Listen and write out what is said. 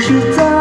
是在